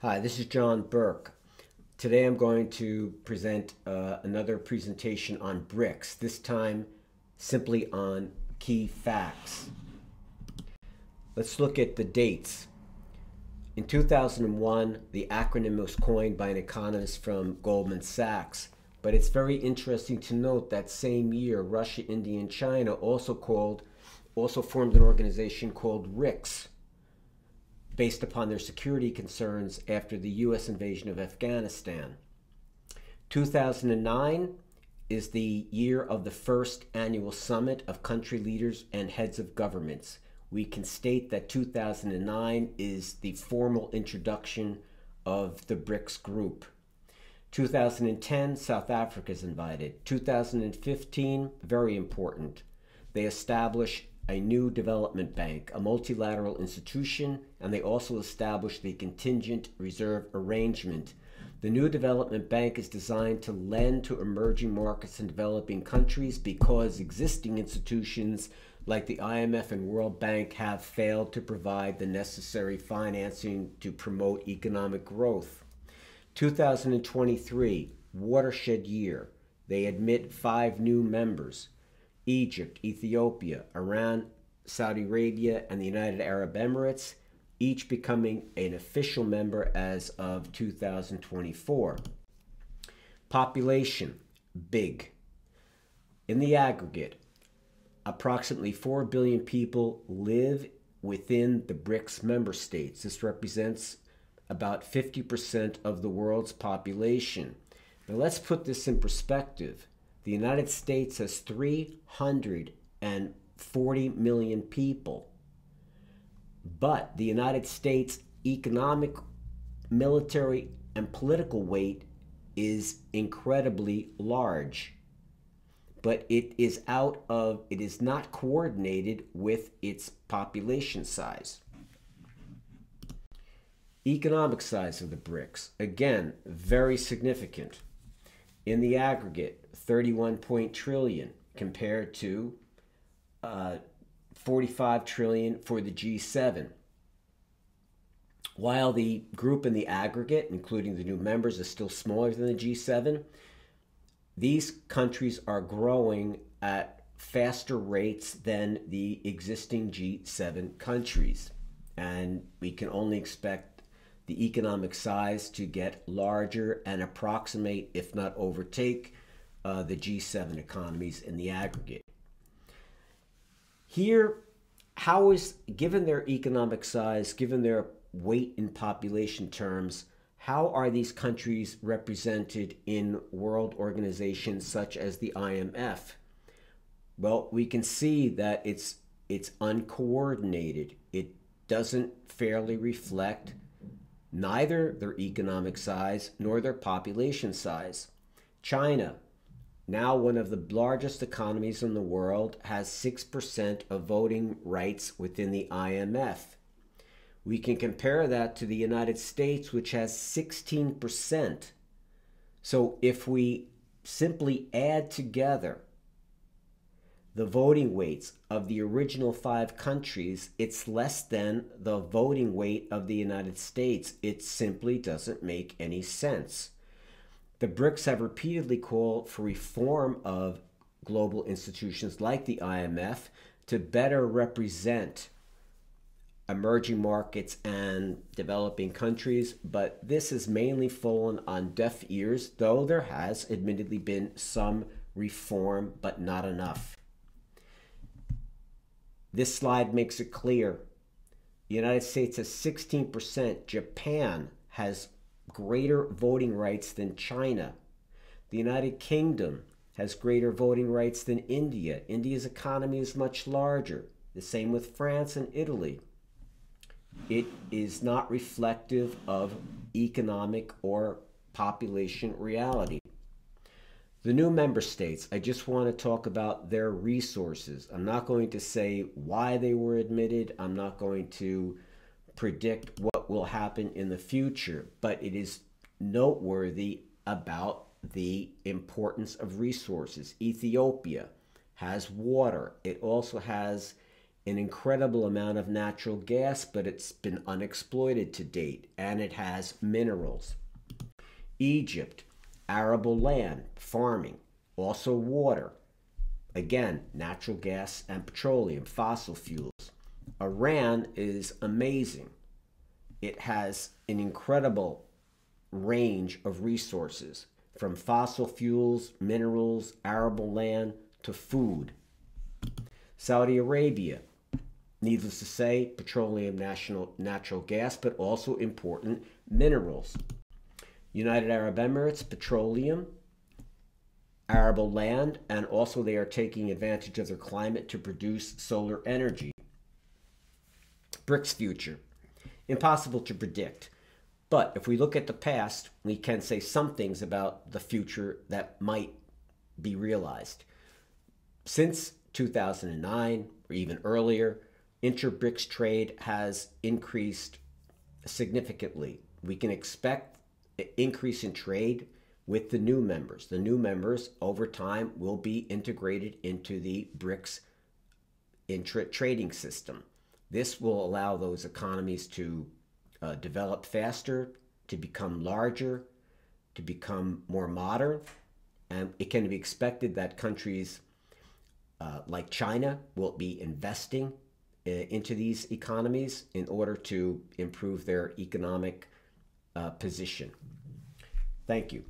Hi, this is John Burke. Today I'm going to present uh, another presentation on BRICS, this time simply on key facts. Let's look at the dates. In 2001, the acronym was coined by an economist from Goldman Sachs, but it's very interesting to note that same year, Russia, India, and China also called also formed an organization called RICS, based upon their security concerns after the U.S. invasion of Afghanistan. 2009 is the year of the first annual summit of country leaders and heads of governments. We can state that 2009 is the formal introduction of the BRICS group. 2010, South Africa is invited. 2015, very important. They establish a new development bank, a multilateral institution, and they also established the contingent reserve arrangement. The new development bank is designed to lend to emerging markets and developing countries because existing institutions like the IMF and World Bank have failed to provide the necessary financing to promote economic growth. 2023, watershed year. They admit five new members. Egypt, Ethiopia, Iran, Saudi Arabia, and the United Arab Emirates, each becoming an official member as of 2024. Population, big. In the aggregate, approximately 4 billion people live within the BRICS member states. This represents about 50% of the world's population. Now let's put this in perspective. The United States has 340 million people. But the United States economic, military, and political weight is incredibly large. But it is out of, it is not coordinated with its population size. Economic size of the BRICS, again, very significant. In the aggregate, 31 point trillion compared to uh, 45 trillion for the G7. While the group in the aggregate, including the new members, is still smaller than the G7, these countries are growing at faster rates than the existing G7 countries. And we can only expect the economic size to get larger and approximate, if not overtake, uh, the G7 economies in the aggregate. Here, how is, given their economic size, given their weight in population terms, how are these countries represented in world organizations such as the IMF? Well, we can see that it's it's uncoordinated. It doesn't fairly reflect neither their economic size nor their population size. China, now one of the largest economies in the world, has 6% of voting rights within the IMF. We can compare that to the United States, which has 16%. So if we simply add together the voting weights of the original five countries, it's less than the voting weight of the United States. It simply doesn't make any sense. The BRICS have repeatedly called for reform of global institutions like the IMF to better represent emerging markets and developing countries, but this has mainly fallen on deaf ears, though there has admittedly been some reform, but not enough. This slide makes it clear. The United States has 16%, Japan has greater voting rights than China. The United Kingdom has greater voting rights than India. India's economy is much larger. The same with France and Italy. It is not reflective of economic or population reality. The new member states, I just want to talk about their resources. I'm not going to say why they were admitted. I'm not going to predict what will happen in the future, but it is noteworthy about the importance of resources. Ethiopia has water. It also has an incredible amount of natural gas, but it's been unexploited to date, and it has minerals. Egypt, arable land, farming, also water. Again, natural gas and petroleum, fossil fuels. Iran is amazing. It has an incredible range of resources from fossil fuels, minerals, arable land to food. Saudi Arabia, needless to say, petroleum, national, natural gas, but also important minerals. United Arab Emirates, petroleum, arable land, and also they are taking advantage of their climate to produce solar energy. BRICS future. Impossible to predict. But if we look at the past, we can say some things about the future that might be realized. Since 2009, or even earlier, inter-BRICS trade has increased significantly. We can expect increase in trade with the new members. The new members, over time, will be integrated into the BRICS intra trading system. This will allow those economies to uh, develop faster, to become larger, to become more modern. And it can be expected that countries uh, like China will be investing uh, into these economies in order to improve their economic uh, position. Thank you.